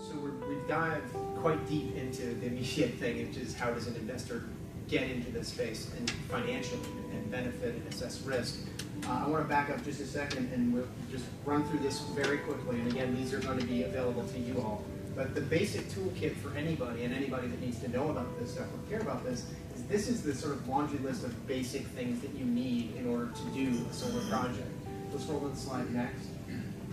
So we're, we've dived quite deep into the immediate thing, which is how does an investor get into this space and financially and benefit and assess risk. Uh, I want to back up just a second and we'll just run through this very quickly. And again, these are going to be available to you all. But the basic toolkit for anybody and anybody that needs to know about this stuff or care about this is this is the sort of laundry list of basic things that you need in order to do a solar project. Let's roll to the slide next.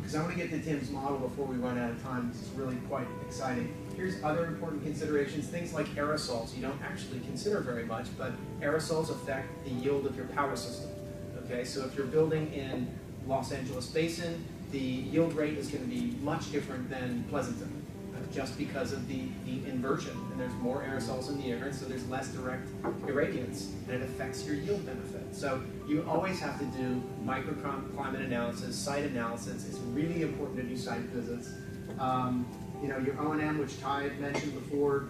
Because I want to get to Tim's model before we run out of time. This is really quite exciting. Here's other important considerations, things like aerosols you don't actually consider very much, but aerosols affect the yield of your power system. Okay, so if you're building in Los Angeles Basin, the yield rate is going to be much different than Pleasanton just because of the, the inversion. And there's more aerosols in the air, and so there's less direct irradiance, and it affects your yield benefit. So you always have to do microclimate analysis, site analysis. It's really important to do site visits. Um, you know, your O&M, which Ty mentioned before,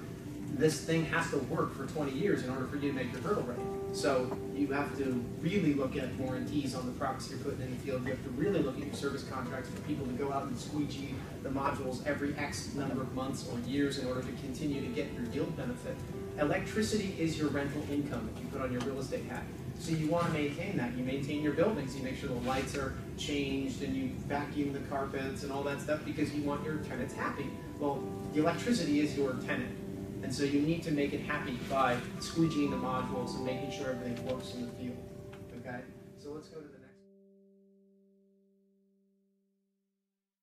this thing has to work for 20 years in order for you to make your hurdle rate. So you have to really look at warranties on the products you're putting in the field. You have to really look at your service contracts for people to go out and squeegee the modules every X number of months or years in order to continue to get your yield benefit. Electricity is your rental income that you put on your real estate hat. So you want to maintain that. You maintain your buildings. You make sure the lights are changed and you vacuum the carpets and all that stuff because you want your tenants happy. Well, the electricity is your tenant. And so you need to make it happy by squeegeeing the modules and making sure everything works in the field. Okay? So let's go to the next.